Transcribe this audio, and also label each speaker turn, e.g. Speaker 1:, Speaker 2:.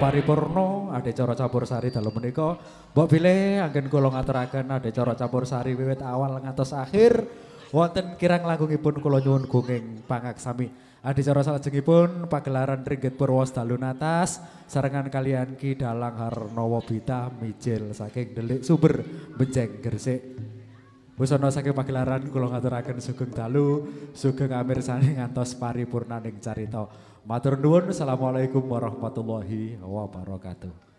Speaker 1: paripurna. Ade cara campur sari dalu menika. Mbok bilih anggen kula ngaturaken ade cara campur sari wiwit awal ngantos akhir. Wonten kirang langgungipun kula nyuwun gunging pangaksami. Adicara salajengipun pagelaran Ringgit Purwos Dalu Natas sarengan kalian Ki Dalang Harnowo Bita Mijil saking Delik Sumber Benjeng Gresik. Busana saking pagelaran kula ngaturaken sugeng dalu, sugeng amirsani ngantos paripurnaning carita. Matur nuwun, Assalamualaikum warahmatullahi wabarakatuh.